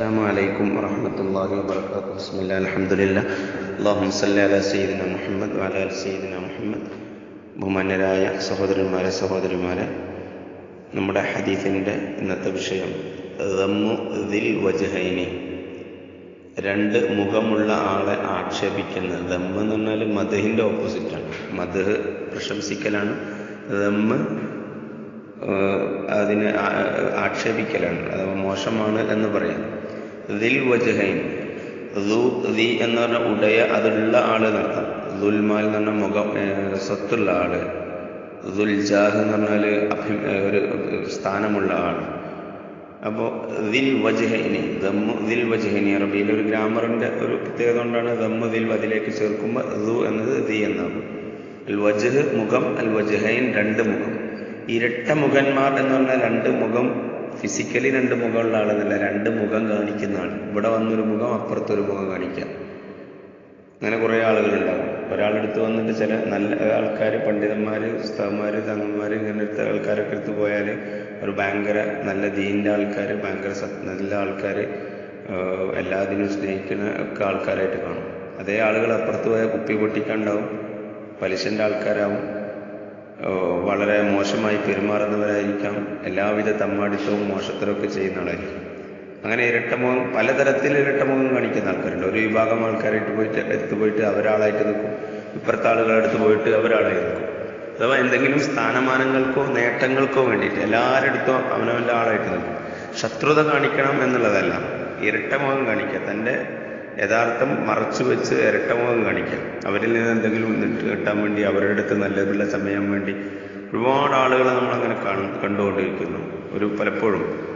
السلام عليكم ورحمة الله وبركاته بسم الله الحمد لله اللهم صل على سيدنا മുഹമ്മദ് وعلى آل سيدنا മുഹമ്മദ് ബഹുമാന്യരായ സഹോദരന്മാരെ സഹോദരിമാരെ നമ്മുടെ ഹദീസിൻ്റെ ഇന്നത്തെ വിഷയം ദമ്മു ദിൽ വജഹൈനി രണ്ട് മുഖമുള്ള ആളെ ആക്ഷേപിക്കുന്ന ദമ്മ് എന്ന് പറഞ്ഞാൽ മദഹിൻ്റെ ഓപ്പോസിറ്റാണ് മദഹ് പ്രശംസിക്കലാണ് ദമ്മ് ഏഹ് അതിനെ ആ- ആക്ഷേപിക്കലാണ് അഥവാ മോശമാണ് എന്ന് പറയാം ദിൽ വജുഹൈൻ. ദു ദി എന്ന് പറഞ്ഞ ഉടയ അതുള്ള ആൾ നടത്താം. ദുൽമാൽ എന്ന് പറഞ്ഞ മുഖം സ്വത്തുള്ള ആൾ. ദുൽജാഹ് എന്ന് പറഞ്ഞാൽ അഭി ഒരു സ്ഥാനമുള്ള ആൾ അപ്പോൾ ദിൽ വജുഹൈനി ദമ്മു ദിൽ വജുഹൈനി അറബിയിൽ ഒരു ഗ്രാമറിന്റെ ഒരു പ്രത്യേകത കൊണ്ടാണ് ദമ്മു ദിൽ അതിലേക്ക് ചേർക്കുമ്പോൾ ദു എന്നത് ദി എന്നാകും അൽ വജഹ് മുഖം അൽ വജഹൈൻ രണ്ട് മുഖം. ഇരട്ട മുഖന്മാർ എന്ന് പറഞ്ഞാൽ രണ്ട് മുഖം ഫിസിക്കലി രണ്ട് മുഖമുള്ള ആളെന്നല്ല രണ്ട് മുഖം കാണിക്കുന്ന ആൾ ഇവിടെ വന്നൊരു മുഖം അപ്പുറത്തൊരു മുഖം കാണിക്കാം അങ്ങനെ കുറേ ആളുകളുണ്ടാവും. ഒരാളെടുത്ത് വന്നിട്ട് ചില നല്ല ആൾക്കാർ പണ്ഡിതന്മാർ ഉസ്താവന്മാർ തങ്ങന്മാർ ഇങ്ങനത്തെ ആൾക്കാരൊക്കെ എടുത്ത് പോയാൽ ഒരു ഭയങ്കര നല്ല ദീന്റെ ആൾക്കാർ ഭയങ്കര നല്ല ആൾക്കാർ എല്ലാത്തിനും സ്നേഹിക്കുന്ന ഒക്കെ ആൾക്കാരായിട്ട് കാണും. അതേ ആളുകൾ അപ്പുറത്ത് പോയാൽ കുപ്പി പൊട്ടിക്കാണ്ടാവും പലിശന്റെ ആൾക്കാരാവും. വളരെ മോശമായി പെരുമാറുന്നവരായിരിക്കാം. എല്ലാവിധ തമ്മാടിത്തവും മോശത്തരമൊക്കെ ചെയ്യുന്ന ആളായിരിക്കും. അങ്ങനെ ഇരട്ടമുഖം പലതരത്തിൽ ഇരട്ടമുഖം കാണിക്കുന്ന ആൾക്കാരുണ്ട്. ഒരു വിഭാഗം ആൾക്കാരായിട്ട് പോയിട്ട് എടുത്തു പോയിട്ട് അവരാളായിട്ട് നിൽക്കും. ഇപ്പുറത്തെ ആളുകളെടുത്ത് പോയിട്ട് അവരാളായി നിൽക്കും. അഥവാ എന്തെങ്കിലും സ്ഥാനമാനങ്ങൾക്കോ നേട്ടങ്ങൾക്കോ വേണ്ടിയിട്ട് എല്ലാവരുടെ അടുത്തും അവനവന്റെ ആളായിട്ട് നിൽക്കും. ശത്രുത കാണിക്കണം എന്നുള്ളതല്ല. ഇരട്ടമുഖം കാണിക്കുക. തന്റെ യഥാർത്ഥം മറച്ചു വെച്ച് ഇരട്ടമുഖം കാണിക്കാം. അവരിൽ നിന്ന് എന്തെങ്കിലും കിട്ടാൻ വേണ്ടി അവരുടെ അടുത്ത് നല്ലതുള്ള സമയം വേണ്ടി ഒരുപാട് ആളുകളെ നമ്മളങ്ങനെ കാണും കണ്ടുകൊണ്ടിരിക്കുന്നു. ഒരു പലപ്പോഴും.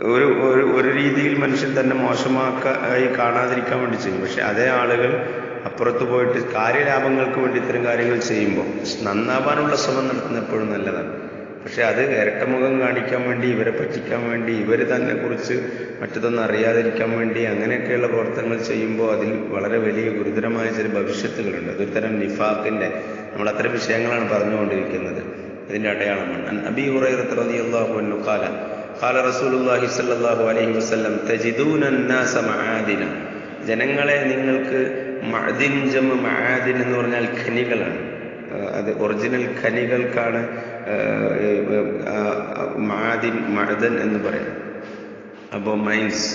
ഒരു ഒരു ഒരു രീതിയിൽ മനുഷ്യൻ തന്നെ മോശമാക്കായി കാണാതിരിക്കാൻ വേണ്ടി ചെയ്യും. പക്ഷെ അതേ ആളുകൾ അപ്പുറത്ത് പോയിട്ട് കാര്യലാഭങ്ങൾക്ക് വേണ്ടി ഇത്തരം കാര്യങ്ങൾ ചെയ്യുമ്പോൾ നന്നാവാനുള്ള ശ്രമം നടത്തുന്ന എപ്പോഴും നല്ലതാണ്. പക്ഷെ അത് ഇരട്ടമുഖം കാണിക്കാൻ വേണ്ടി ഇവരെ പറ്റിക്കാൻ വേണ്ടി ഇവർ തന്നെ കുറിച്ച് മറ്റതൊന്നും അറിയാതിരിക്കാൻ വേണ്ടി അങ്ങനെയൊക്കെയുള്ള പ്രവർത്തനങ്ങൾ ചെയ്യുമ്പോൾ അതിൽ വളരെ വലിയ ഗുരുതരമായ ചില ഭവിഷ്യത്തുകളുണ്ട്. അതൊരു തരം നിഫാഖിന്റെ നമ്മൾ അത്തരം വിഷയങ്ങളാണ് പറഞ്ഞുകൊണ്ടിരിക്കുന്നത്. ഇതിന്റെ അടയാളമാണ്. അബി ഹുറൈറത്ത് റളിയല്ലാഹു അൻഹു ഖാല റസൂലുള്ളാഹി സ്വല്ലല്ലാഹു അലൈഹി വസല്ലം തജിദൂന അന്നാസ ജനങ്ങളെ നിങ്ങൾക്ക് മഅദിൻ ജമ മആദിൻ എന്ന് പറഞ്ഞാൽ ഖനികളാണ്. അത് ഒറിജിനൽ ഖനികൾക്കാണ് മആദിൻ മഅദൻ എന്ന് പറയും. അപ്പോൾ മൈൻസ്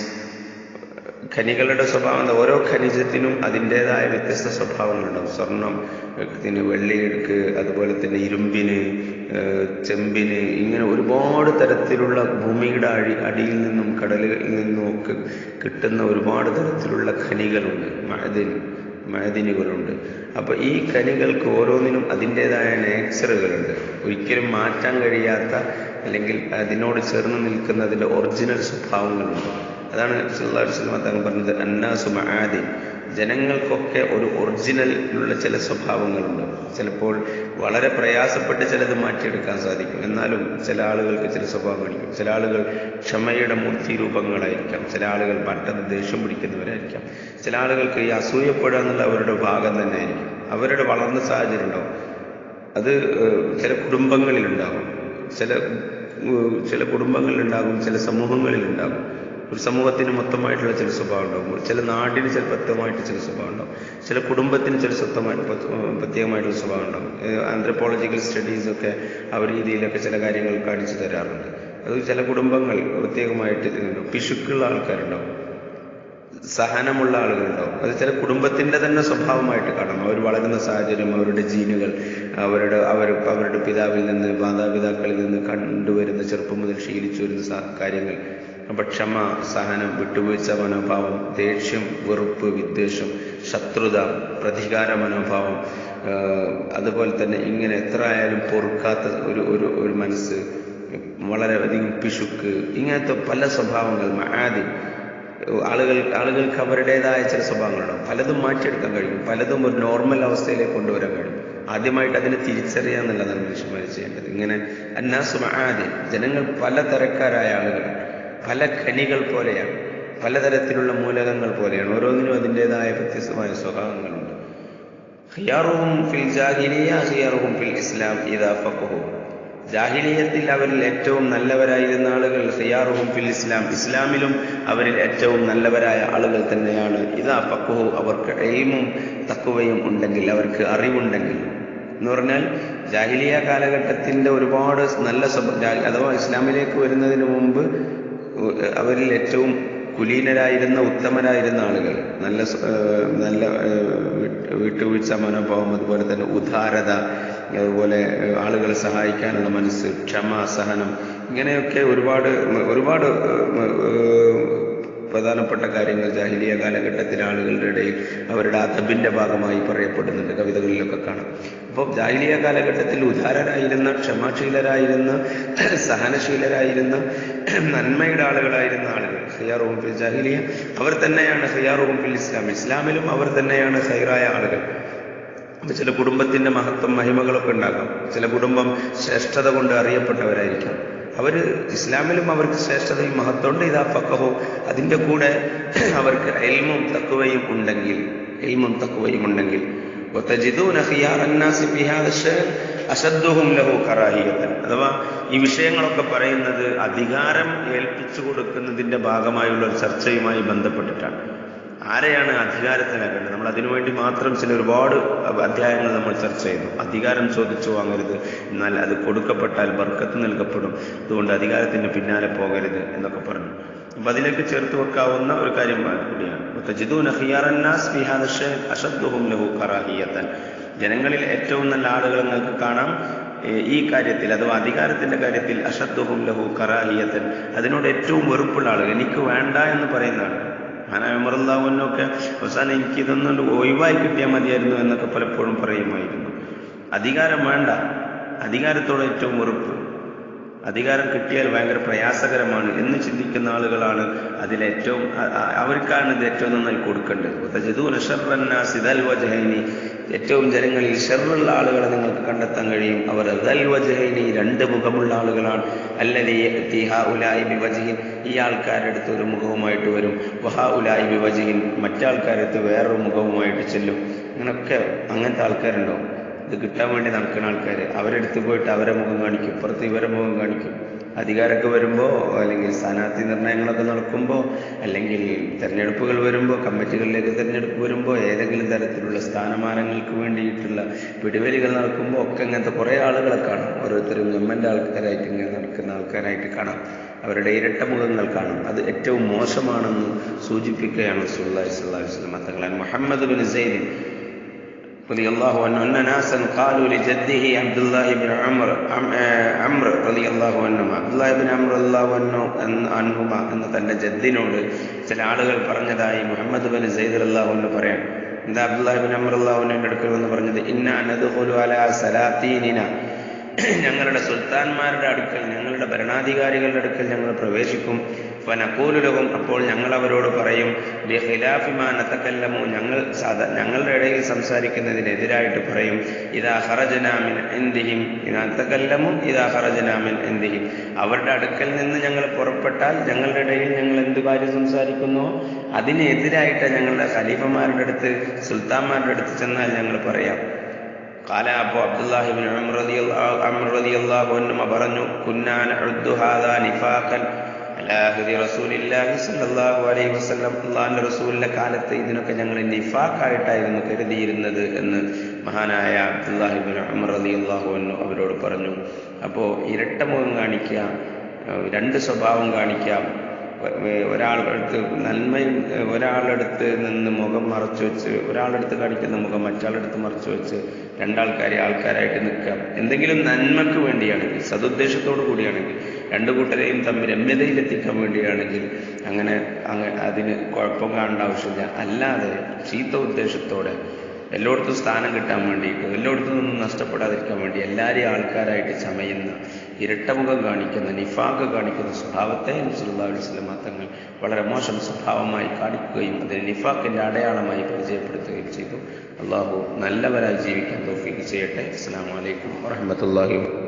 ഖനികളുടെ സ്വഭാവം ഓരോ ഖനിജത്തിനും അതിന്റെതായ വ്യത്യസ്ത സ്വഭാവങ്ങളുണ്ടാവും. സ്വർണം ത്തിന് വെള്ളിക്ക് അതുപോലെ തന്നെ ഇരുമ്പിന് ചെമ്പിന് ഇങ്ങനെ ഒരുപാട് തരത്തിലുള്ള ഭൂമിയുടെ അടി അടിയിൽ നിന്നും കടലിൽ നിന്നും ഒക്കെ കിട്ടുന്ന ഒരുപാട് തരത്തിലുള്ള ഖനികളുണ്ട്. മഴദിൻ മഴദിനുകളുണ്ട് അപ്പോൾ ഈ കനികൾക്ക് ഓരോന്നിനും അതിന്റെതായ നേച്ചറുകളുണ്ട് ഒരിക്കലും മാറ്റാൻ കഴിയാത്ത അല്ലെങ്കിൽ അതിനോട് ചേർന്ന് നിൽക്കുന്ന അതിന്റെ ഒറിജിനൽ സ്വഭാവങ്ങളുണ്ട്. അതാണ് തങ്ങൾ പറഞ്ഞത് അന്നാസു മആദിൻ ജനങ്ങൾക്കൊക്കെ ഒരു ഒറിജിനലുള്ള ചില സ്വഭാവങ്ങളുണ്ട്. ചിലപ്പോൾ വളരെ പ്രയാസപ്പെട്ട് ചിലത് മാറ്റിയെടുക്കാൻ സാധിക്കും. എന്നാലും ചില ആളുകൾക്ക് ചില സ്വഭാവം കാണിക്കും ചില ആളുകൾ ക്ഷമയുടെ മൂർത്തി രൂപങ്ങളായിരിക്കാം ചില ആളുകൾ പെട്ടെന്ന് ദേഷ്യം പിടിക്കുന്നവരായിരിക്കാം. ചില ആളുകൾക്ക് ഈ അസൂയപ്പെടുക എന്നുള്ള അവരുടെ ഭാഗം തന്നെ ആയിരിക്കും അവരുടെ വളർന്ന സാഹചര്യം ഉണ്ടാവും അത് ചില കുടുംബങ്ങളിലുണ്ടാകും. ചില ചില കുടുംബങ്ങളിലുണ്ടാകും ചില സമൂഹങ്ങളിലുണ്ടാകും. ഒരു സമൂഹത്തിന് മൊത്തമായിട്ടുള്ള ചില സ്വഭാവം ഉണ്ടാകും ചില നാടിന് ചില പ്രത്യേകമായിട്ട് ചില സ്വഭാവം ഉണ്ടാകും ചില കുടുംബത്തിന് ചില സ്വത്തമായിട്ട് പ്രത്യേകമായിട്ടുള്ള സ്വഭാവം ഉണ്ടാകും ആന്ത്രപ്പോളജിക്കൽ സ്റ്റഡീസൊക്കെ ആ രീതിയിലൊക്കെ ചില കാര്യങ്ങൾ കാണിച്ചു തരാറുണ്ട്. അത് ചില കുടുംബങ്ങൾ പ്രത്യേകമായിട്ട് പിശുക്കുള്ള ആൾക്കാരുണ്ടാവും സഹനമുള്ള ആളുകളുണ്ടാവും അത് ചില കുടുംബത്തിന്റെ തന്നെ സ്വഭാവമായിട്ട് കാണാം അവർ വളരുന്ന സാഹചര്യം അവരുടെ ജീനുകൾ അവരുടെ അവർ അവരുടെ പിതാവിൽ നിന്ന് മാതാപിതാക്കളിൽ നിന്ന് കണ്ടുവരുന്ന ചെറുപ്പം മുതൽ ശീലിച്ചു വരുന്ന കാര്യങ്ങൾ അപ്പൊ ക്ഷമ സഹനം വിട്ടുവീഴ്ച മനോഭാവം ദേഷ്യം വെറുപ്പ് വിദ്വേഷം ശത്രുത പ്രതികാര മനോഭാവം അതുപോലെ തന്നെ ഇങ്ങനെ എത്ര ആയാലും പൊറുക്കാത്ത ഒരു ഒരു ഒരു മനസ്സ് വളരെ അധികം പിശുക്ക് ഇങ്ങനത്തെ പല സ്വഭാവങ്ങൾ ആദ്യം ആളുകൾ ആളുകൾക്ക് അവരുടേതായ ചില സ്വഭാവങ്ങളുണ്ടാവും. പലതും മാറ്റിയെടുക്കാൻ കഴിയും. പലതും ഒരു നോർമൽ അവസ്ഥയിലേക്ക് കൊണ്ടുവരാൻ കഴിയും. ആദ്യമായിട്ട് അതിനെ തിരിച്ചറിയാന്നുള്ളതാണ് മനുഷ്യന്മാർ ചെയ്യേണ്ടത്. ഇങ്ങനെ അന്നാസ് ആദ്യം ജനങ്ങൾ പല തരക്കാരായ ആളുകളാണ്. പല ഖനികൾ പോലെയാണ്. പലതരത്തിലുള്ള മൂലകങ്ങൾ പോലെയാണ്. ഓരോന്നിനും അതിന്റെതായ വ്യത്യസ്തമായ സ്വഭാവങ്ങളുണ്ട്. ഹിയാറുവും ഫിൽ ജാഹിലിയ ഹിയാറുവും ഫിൽ ഇസ്ലാം ഇദാ ഫഖഹു. ജാഹിലിയത്തിൽ അവരിൽ ഏറ്റവും നല്ലവരായിരുന്ന ആളുകൾ ഹിയാറുഹും ഫിൽ ഇസ്ലാം. ഇസ്ലാമിലും അവരിൽ ഏറ്റവും നല്ലവരായ ആളുകൾ തന്നെയാണ്. ഇതാ ഫക്കുഹു അവർക്ക് എയിമും തക്കുവയും ഉണ്ടെങ്കിൽ അവർക്ക് അറിവുണ്ടെങ്കിൽ. എന്ന് പറഞ്ഞാൽ ജാഹിലിയ കാലഘട്ടത്തിന്റെ ഒരുപാട് നല്ല അഥവാ ഇസ്ലാമിലേക്ക് വരുന്നതിന് മുമ്പ് അവരിൽ ഏറ്റവും കുലീനരായിരുന്ന ഉത്തമരായിരുന്ന ആളുകൾ. നല്ല നല്ല വിട്ടുവീഴ്ച മനോഭാവം അതുപോലെ തന്നെ ഉദാരത അതുപോലെ ആളുകളെ സഹായിക്കാനുള്ള മനസ്സ് ക്ഷമ സഹനം ഇങ്ങനെയൊക്കെ ഒരുപാട് ഒരുപാട് പ്രധാനപ്പെട്ട കാര്യങ്ങൾ ജാഹിലിയ കാലഘട്ടത്തിലെ ആളുകളുടെ ഇടയിൽ അവരുടെ അതബിന്റെ ഭാഗമായി പറയപ്പെടുന്നുണ്ട്. കവിതകളിലൊക്കെ കാണാം. അപ്പോൾ ജാഹിലിയ കാലഘട്ടത്തിൽ ഉദാരരായിരുന്ന ക്ഷമാശീലരായിരുന്ന സഹനശീലരായിരുന്ന നന്മയുടെ ആളുകളായിരുന്ന ആളുകൾ. ഹയ്യാറുഹും ഫിൽ ജാഹിലിയ. അവർ തന്നെയാണ് ഹയ്യാറുഹും ഫിൽ ഇസ്ലാം. ഇസ്ലാമിലും അവർ തന്നെയാണ് ഹൈറായ ആളുകൾ. അപ്പൊ ചില കുടുംബത്തിന്റെ മഹത്വം മഹിമകളൊക്കെ ഉണ്ടാകാം. ചില കുടുംബം ശ്രേഷ്ഠത കൊണ്ട് അറിയപ്പെട്ടവരായിരിക്കാം. അവർ ഇസ്ലാമിലും അവർക്ക് ശ്രേഷ്ഠതയും മഹത്വമുണ്ട്. ഇതാ പക്കഹോ അതിന്റെ കൂടെ അവർക്ക് എൽമും തക്കുവയും ഉണ്ടെങ്കിൽ എൽമും തക്കുവയും ഉണ്ടെങ്കിൽ ഒത്തജിദൂന ഹിയാർ അന്നാസി ബിഹാദ് അശദ്ദുഹും ലഹു കറാഹിയതൻ അഥവാ ഈ വിഷയങ്ങളൊക്കെ പറയുന്നത് അധികാരം ഏൽപ്പിച്ചു കൊടുക്കുന്നതിന്റെ ഭാഗമായുള്ള ഒരു ചർച്ചയുമായി ബന്ധപ്പെട്ടിട്ടാണ്. ആരെയാണ് അധികാരത്തിനാക്കേണ്ടത് നമ്മൾ അതിനുവേണ്ടി മാത്രം ചില ഒരുപാട് അധ്യായങ്ങൾ നമ്മൾ ചർച്ച ചെയ്യുന്നു. അധികാരം ചോദിച്ചു വാങ്ങരുത് എന്നാൽ അത് കൊടുക്കപ്പെട്ടാൽ ബർക്കത്ത് നൽകപ്പെടും. അതുകൊണ്ട് അധികാരത്തിന് പിന്നാലെ പോകരുത് എന്നൊക്കെ പറഞ്ഞു. അപ്പൊ അതിലേക്ക് ചേർത്ത് വെക്കാവുന്ന ഒരു കാര്യം കൂടിയാണ്. ജനങ്ങളിൽ ഏറ്റവും നല്ല ആളുകൾ നിങ്ങൾക്ക് കാണാം. ഈ കാര്യത്തിൽ അഥവാ അധികാരത്തിന്റെ കാര്യത്തിൽ അഷദ്ഹും ലഹു കറാഹിയത്തൻ. അതിനോട് ഏറ്റവും വെറുപ്പുള്ള ആളുകൾ. എനിക്ക് വേണ്ട എന്ന് പറയുന്ന ആളുകൾ മഹാനായ ഉമറുല്ലാവുന്നൊക്കെ അവസാനം എനിക്ക് ഇതൊന്നും ഒഴിവായി കിട്ടിയാൽ മതിയായിരുന്നു എന്നൊക്കെ പലപ്പോഴും പറയുമായിരുന്നു. അധികാരം വേണ്ട. അധികാരത്തോടെ ഏറ്റവും വെറുപ്പ്. അധികാരം കിട്ടിയാൽ ഭയങ്കര പ്രയാസകരമാണ് എന്ന് ചിന്തിക്കുന്ന ആളുകളാണ് അതിലേറ്റവും അവർക്കാണ് ഇത് ഏറ്റവും നന്നായി കൊടുക്കേണ്ടത്. ഏറ്റവും ജനങ്ങളിൽ ഷെറുള്ള ആളുകളെ നിങ്ങൾക്ക് കണ്ടെത്താൻ കഴിയും. അവർ ദൽ വജഹൈനി രണ്ട് മുഖമുള്ള ആളുകളാണ്. അല്ലെങ്കിൽ ബിവജ്ഹിൻ. ഈ ആൾക്കാരുടെ അടുത്ത് ഒരു മുഖവുമായിട്ട് വരും. വഹാ ഉലായി ബിവജ്ഹിൻ. മറ്റാൾക്കാരെടുത്ത് വേറൊരു മുഖവുമായിട്ട് ചെല്ലും. അങ്ങനൊക്കെ അങ്ങനത്തെ ആൾക്കാരുണ്ടാവും. ഇത് കിട്ടാൻ വേണ്ടി നടക്കുന്ന ആൾക്കാർ അവരെടുത്ത് പോയിട്ട് അവരെ മുഖം കാണിക്കും. പുറത്ത് ഇവരെ മുഖം കാണിക്കും. അധികാരമൊക്കെ വരുമ്പോൾ അല്ലെങ്കിൽ സ്ഥാനാർത്ഥി നിർണയങ്ങളൊക്കെ നടക്കുമ്പോൾ അല്ലെങ്കിൽ തിരഞ്ഞെടുപ്പുകൾ വരുമ്പോൾ കമ്മിറ്റികളിലേക്ക് തിരഞ്ഞെടുപ്പ് വരുമ്പോൾ ഏതെങ്കിലും തരത്തിലുള്ള സ്ഥാനമാനങ്ങൾക്ക് വേണ്ടിയിട്ടുള്ള പിടിവലികൾ നടക്കുമ്പോൾ ഒക്കെ ഇങ്ങനത്തെ കുറേ ആളുകളെ കാണാം. ഓരോരുത്തരും ഗവൺമെന്റ് ആൾക്കാരായിട്ട് ഇങ്ങനെ നടക്കുന്ന ആൾക്കാരായിട്ട് കാണാം. അവരുടെ ഇരട്ട മുഖങ്ങൾ കാണും. അത് ഏറ്റവും മോശമാണെന്ന് സൂചിപ്പിക്കുകയാണ് സുല്ലാഹി സ്വല്ലാഹി വസ്ലം തങ്ങൾ മുഹമ്മദ് ബിൻ സൈദിൻ رضي الله عنه أن ناسا قالوا لجده عبد الله بن عمرو عم- آه، عمرو رضي الله عنهما عبد الله بن عمرو رضي الله عنه അൻ- അൻഹുമ എന്ന തന്റെ ജദ്ദിനോട് ചില ആളുകൾ പറഞ്ഞതായി മുഹമ്മദ് ബിൻ സൈദ് അള്ളാഹു എന്ന് പറയാം എന്താ അബ്ദുല്ലാഹി ബിൻ അമർ അള്ളാഹുവിന്റെ അടുക്കൽ എന്ന് പറഞ്ഞത് ഇന്ന അനദ്ഖുലു അലാ സലാത്തീനിന ഞങ്ങളുടെ സുൽത്താൻമാരുടെ അടുക്കൽ ഞങ്ങളുടെ ഭരണാധികാരികളുടെ അടുക്കൽ ഞങ്ങൾ പ്രവേശിക്കും. ഫനക്കൂലുലകും അപ്പോൾ ഞങ്ങൾ അവരോട് പറയും ബിഖിലാഫിമാനത്തക്കല്ലമോ ഞങ്ങൾ ഞങ്ങളുടെ ഇടയിൽ സംസാരിക്കുന്നതിനെതിരായിട്ട് പറയും ഇതാ ഹറജനാമിൻ എന്തിഹിം ഇതക്കല്ലമും ഇതാ ഹറജനാമിൻ എന്തിഹിം അവരുടെ അടുക്കൽ നിന്ന് ഞങ്ങൾ പുറപ്പെട്ടാൽ ഞങ്ങളുടെ ഇടയിൽ ഞങ്ങൾ എന്ത് കാര്യം സംസാരിക്കുന്നു? അതിനെതിരായിട്ട് ഞങ്ങളുടെ ഖലീഫമാരുടെ അടുത്ത് സുൽത്താൻമാരുടെ അടുത്ത് ചെന്നാൽ ഞങ്ങൾ പറയാം قال أبو عبد الله بن عمر رضي الله عمر رضي الله عنهما പറഞ്ഞു كنا نعد هذا نفاقا على عهد رسول الله صلى الله عليه وسلم അള്ളാഹിന്റെ റസൂലിന്റെ കാലത്ത് ഇതിനൊക്കെ ഞങ്ങൾ നിഫാക്കായിട്ടായിരുന്നു കരുതിയിരുന്നത് എന്ന് മഹാനായ അബ്ദുല്ലാഹിബിൻ ഉമർ റളിയല്ലാഹു അൻഹു അവരോട് പറഞ്ഞു അപ്പോൾ ഇരട്ട മുഖം കാണിക്കുക ഏഹ് രണ്ട് സ്വഭാവം കാണിക്കാം ഏഹ് ഒരാളുടെ അടുത്ത് നന്മയും ഒരാളടുത്ത് നിന്ന് മുഖം മറച്ചു വെച്ച് ഒരാളുടെ അടുത്ത് കാണിക്കുന്ന മുഖം മറ്റാളുടെ അടുത്ത് മറച്ചു വെച്ച് രണ്ടാൾക്കാരെ ആൾക്കാരായിട്ട് നിൽക്കാം. എന്തെങ്കിലും നന്മക്ക് വേണ്ടിയാണെങ്കിൽ സതുദ്ദേശത്തോടു കൂടിയാണെങ്കിൽ രണ്ടു കൂട്ടരെയും തമ്മിൽ രമ്യതയിലെത്തിക്കാൻ വേണ്ടിയാണെങ്കിൽ അങ്ങനെ അങ്ങ അതിന് കുഴപ്പം കാണേണ്ട ആവശ്യമില്ല. അല്ലാതെ ചീത്ത ഉദ്ദേശത്തോടെ എല്ലായിടത്തും സ്ഥാനം കിട്ടാൻ വേണ്ടിയിട്ട് എല്ലായിടത്തും നിന്നും നഷ്ടപ്പെടാതിരിക്കാൻ വേണ്ടി എല്ലാവരെയും ആൾക്കാരായിട്ട് ചമയുന്ന ഇരട്ടമുഖം കാണിക്കുന്ന നിഫാഖ് കാണിക്കുന്ന സ്വഭാവത്തെ സ്വലമ തങ്ങൾ വളരെ മോശം സ്വഭാവമായി കാണിക്കുകയും അതിനെ നിഫാഖിന്റെ അടയാളമായി പരിചയപ്പെടുത്തുകയും ചെയ്തു. അള്ളാഹു നല്ലവരായി ജീവിക്കാൻ തോഫീക്ക് ചെയ്യട്ടെ. അസ്സാം വലൈക്കും വാഹമത്തല്ലാഹി